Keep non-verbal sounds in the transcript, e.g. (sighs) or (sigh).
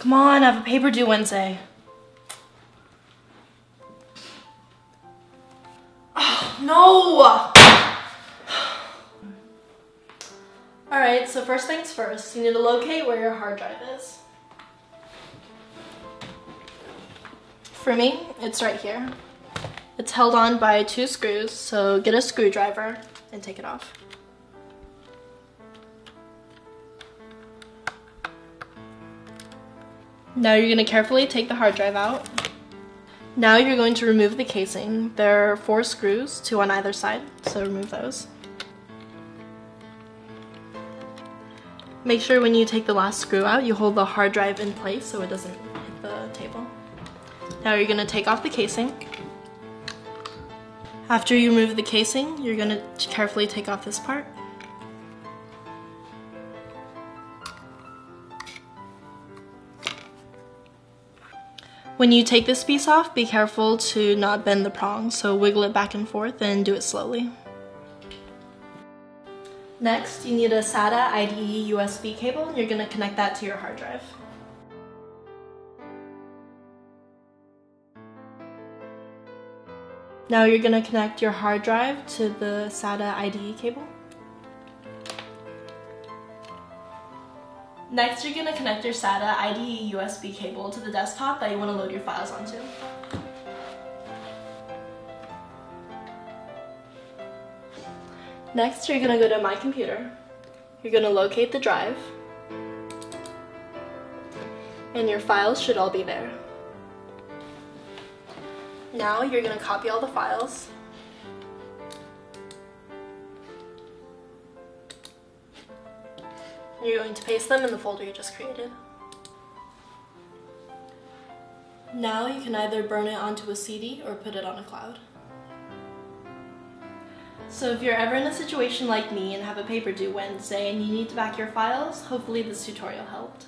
Come on, I have a paper due Wednesday. Oh, no! (sighs) Alright, so first things first, you need to locate where your hard drive is. For me, it's right here. It's held on by two screws, so get a screwdriver and take it off. Now you're going to carefully take the hard drive out. Now you're going to remove the casing. There are four screws, two on either side, so remove those. Make sure when you take the last screw out, you hold the hard drive in place so it doesn't hit the table. Now you're going to take off the casing. After you remove the casing, you're going to carefully take off this part. When you take this piece off, be careful to not bend the prong, so wiggle it back and forth and do it slowly. Next, you need a SATA IDE USB cable, and you're going to connect that to your hard drive. Now you're going to connect your hard drive to the SATA IDE cable. Next, you're going to connect your SATA IDE USB cable to the desktop that you want to load your files onto. Next, you're going to go to My Computer. You're going to locate the drive. And your files should all be there. Now you're going to copy all the files. You're going to paste them in the folder you just created. Now you can either burn it onto a CD or put it on a cloud. So if you're ever in a situation like me and have a paper due Wednesday and you need to back your files, hopefully this tutorial helped.